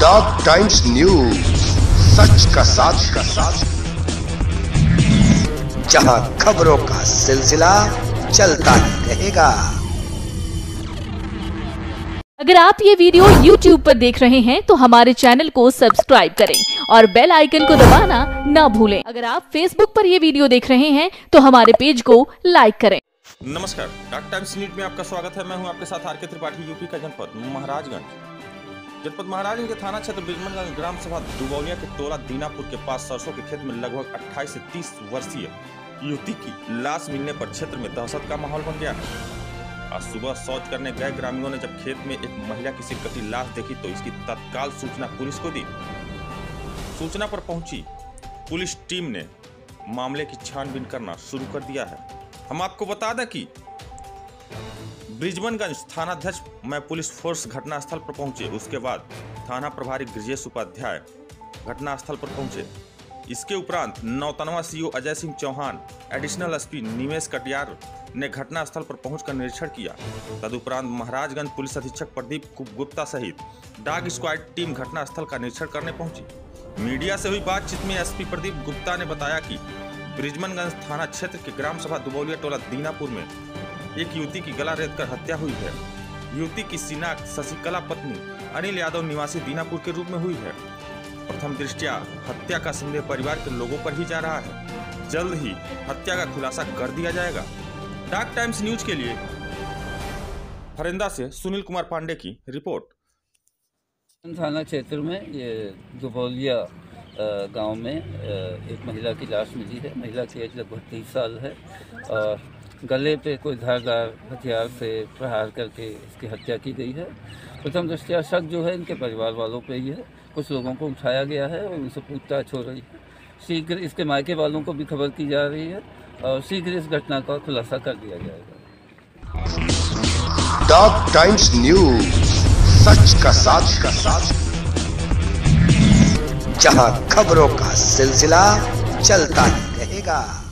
Dog times news सच का साथ का साथ जहाँ खबरों का सिलसिला चलता ही रहेगा। अगर आप ये वीडियो YouTube पर देख रहे हैं तो हमारे चैनल को सब्सक्राइब करें और बेल आइकन को दबाना ना भूलें। अगर आप Facebook पर ये वीडियो देख रहे हैं तो हमारे पेज को लाइक करें। नमस्कार डॉक्टर टाइम्स न्यूज़ में आपका स्वागत है। मैं हूँ आपके साथ आर के त्रिपाठी यूपी का जनपद महाराजगंज। जनपद महाराजगंज के थाना क्षेत्र बिजमनगंज ग्राम सभा दुबौलिया के टोला दीनापुर के पास सरसों के खेत में लगभग 28 से 30 वर्षीय युवती की लाश मिलने पर क्षेत्र में दहशत का माहौल बन गया। आज सुबह शौच करने गए ग्रामीणों ने जब खेत में एक महिला की सिरकटी लाश देखी तो इसकी तत्काल सूचना पुलिस को दी। सूचना पर पहुँची पुलिस टीम ने मामले की छानबीन करना शुरू कर दिया है। हम आपको बता दें कि ब्रिजमनगंज थानाध्यक्ष में पुलिस फोर्स घटनास्थल पर पहुँचे। उसके बाद थाना प्रभारी ब्रजेश उपाध्याय घटनास्थल पर पहुँचे। इसके उपरांत Nautanwa CO Ajay Singh Chauhan, additional SP Nimesh Katiyar ने घटनास्थल पर पहुंचकर निरीक्षण किया। तदुपरांत महाराजगंज पुलिस अधीक्षक प्रदीप गुप्ता सहित डाग स्क्वाड टीम घटनास्थल का निरीक्षण करने पहुँची। मीडिया से हुई बातचीत में एसपी प्रदीप गुप्ता ने बताया कि ब्रिजमनगंज थाना क्षेत्र के ग्राम सभा दुबौलिया टोला दीनापुर में एक युवती की गला रेत कर हत्या हुई है। युवती की शिनाख्त शशिकला पत्नी अनिल यादव निवासी दीनापुर के रूप में हुई है। प्रथम दृष्टिया हत्या का संदेह परिवार के लोगों पर ही जा रहा है। जल्द ही हत्या का खुलासा कर दिया जाएगा। डाक टाइम्स न्यूज़ के लिए फरिंदा से सुनील कुमार पांडे की रिपोर्ट। थाना क्षेत्र में ये दुबौलिया गाँव में एक महिला की लाश मिली है। महिला की एज लगभग तीस साल है और गले पे कोई धारदार हथियार से प्रहार करके इसकी हत्या की गई है। प्रथम दृष्टया शक जो है, इनके परिवार वालों पे ही है। कुछ लोगों को उठाया गया है और उनसे पूछताछ हो रही है। शीघ्र इसके मायके वालों को भी खबर की जा रही है और शीघ्र इस घटना का खुलासा कर दिया जाएगा। डॉग टाइम्स न्यूज़ सच का साथ का साथ। जहाँ खबरों का सिलसिला चलता रहेगा।